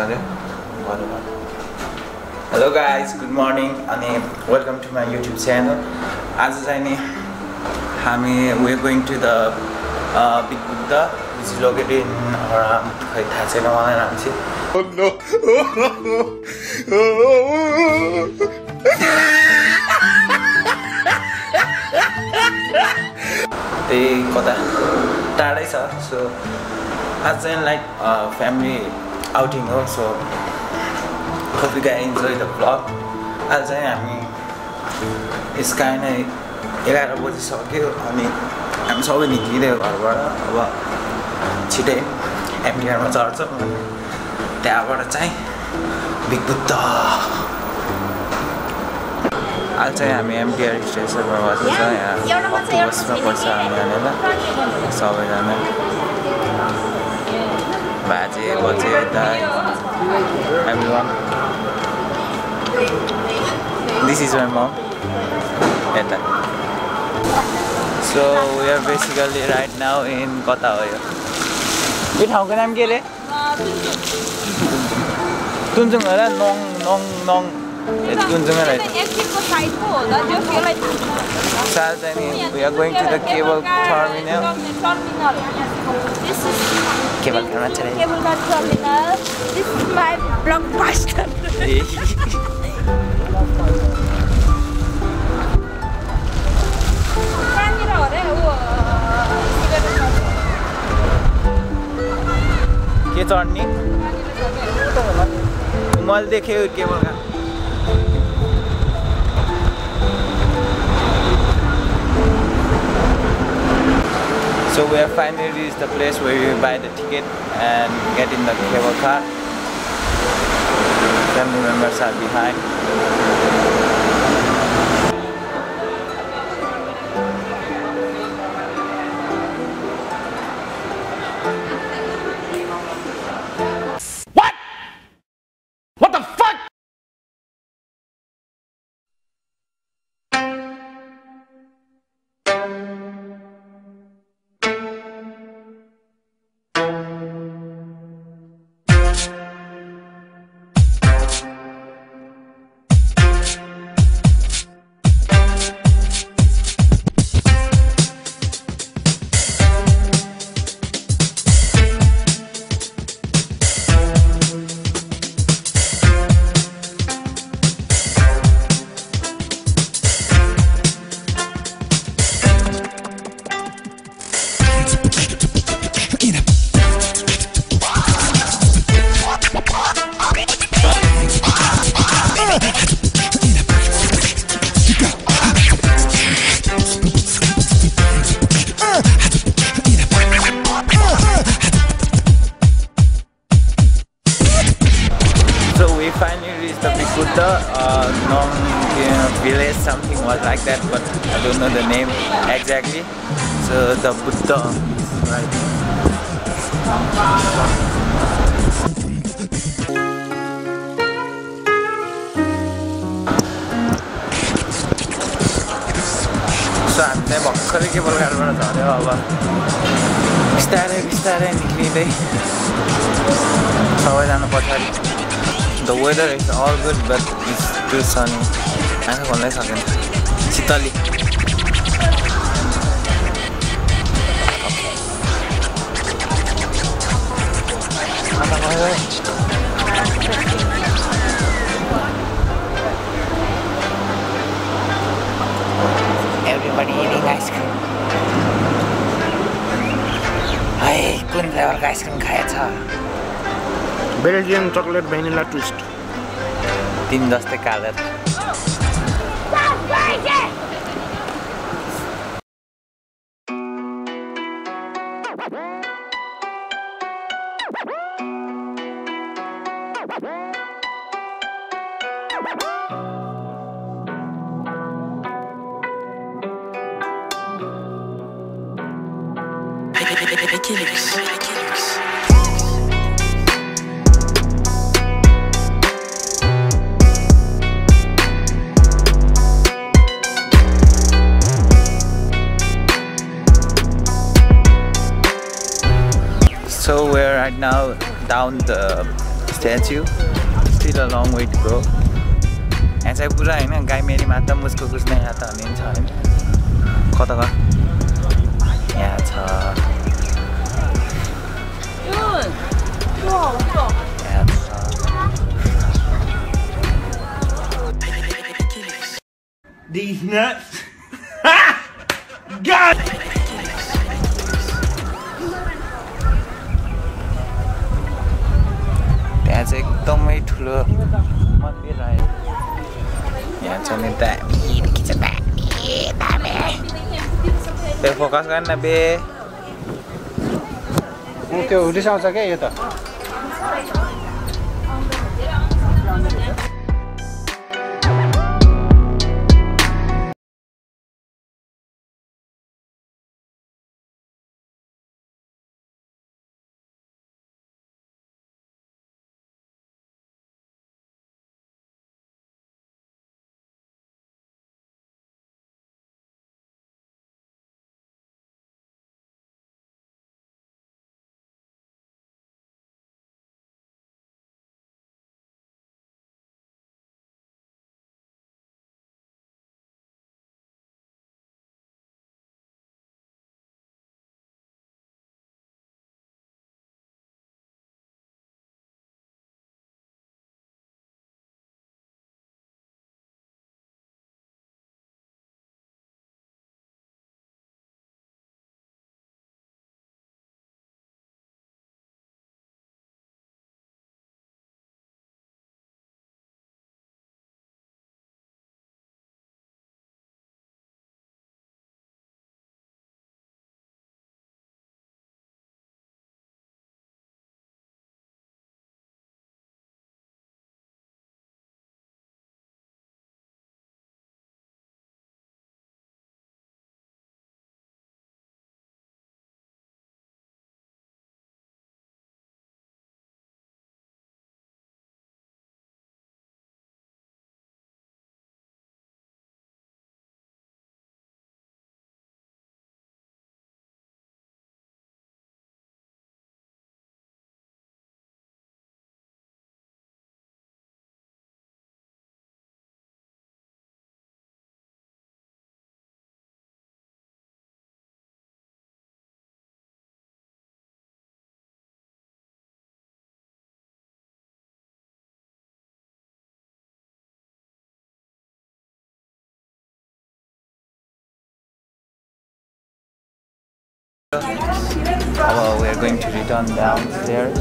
गर्यो hello guys good morning अनि welcome to my YouTube channel आज चाहिँ नि हामी we going to the big Buddha which located in खै थाहा छैन मलाई नाम चाहिँ। त्यही कता? टाढै छ सो आज चाहिँ लाइक फ्यामिली आउटिङ हो so hope you guys enjoy the vlog. आज चाहिँ हामी यसका नै एघार बजिसक्यो अनि हामी सबै निक्लिँदै घरबाट अब छिटै एमटिआरमा चढ्छौँ त्यहाँबाट चाहिँ बिग बुद्ध अहिले चाहिँ हामी एमटिआर स्टेसनमा बसेको छ यहाँ बसमा हामी यहाँनिर सबैजना बाजे बजे यता everyone this is my mom यता so we are basically right now in कता हो यो यो ठाउँको नाम के अरे तुन्जुङ हो र नङ नि we are going to the cable terminal terminal This is cable के चढ्ने मैले देखेँ cable So we have finally reached the place where you buy the ticket and get in the cable car. Family members are behind. we finally reached the Big Buddha, uh, non village, something was like that, but I don't know the name exactly. So the Buddha is right. So हामी चाहिँ भर्खरै cable घाटबाट झऱ्यो अब बिस्तारै बिस्तारै निक्लिँदै सबैजना पछाडि The weather is all good but it's too sunny. आँखा खोल्नै सकेन शीतली Belgian chocolate vanilla twist. Tindas right now down the statue still a long wait go यहाँ चाहिँ पुरा होइन गाई मेरी माता मुस्को कुस्ने यहाँ त भनिन्छ होइन। कता कता छ? यहाँ छ। These nuts. एकदमै ठुलो मन्दिर आयो यहाँ छ नि दामी त्यो फोकस गर्न न बे त्यो रिसाउँछ क्या यो त अब we're going to return downstairs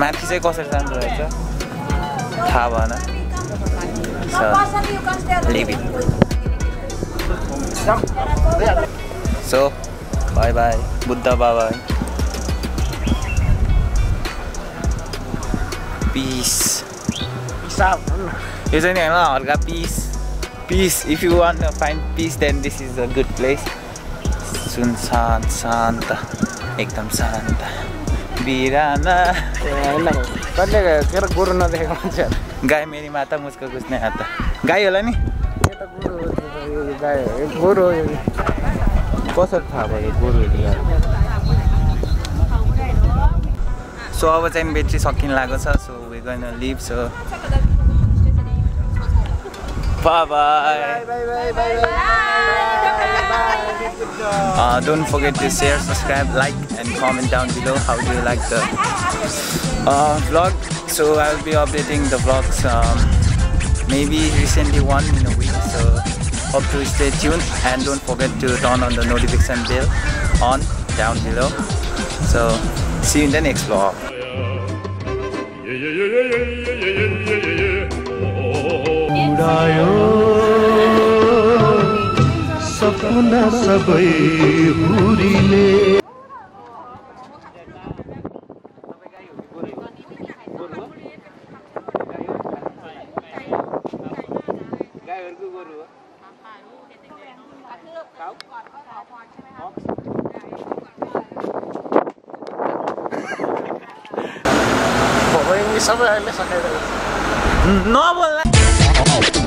माथि चाहिँ कसरी जानु रहेछ थाहा भएन सो बाई बाई बुद्ध बाबा पिस यो चाहिँ नि होइन हल्का peace peace if you want find peace then this is a good place सुनसान शान्त एकदम शान्त बिराना कहिले के अरे गोरु नदेखेको मान्छेहरू गाई मेरी माता मुस्को कुस्ने हात गाई होला नि यो त गोरु हो, गाई हो, गोरु हो। कसरी थाहा भयो गाई सो अब चाहिँ ब्याट्री सकिन लागेको छ सो वे गर्न leave so bye Uh, don't forget to share, subscribe, like, and comment down below how do you like the uh, vlog. So I will be updating the vlogs um, maybe recently one in a week. So hope to stay tuned and don't forget to turn on the notification bell on down below. So see you in the next vlog. सपना सबै हुरीले। सबै अहिले सकाइरहेको छ नबोल्ला out.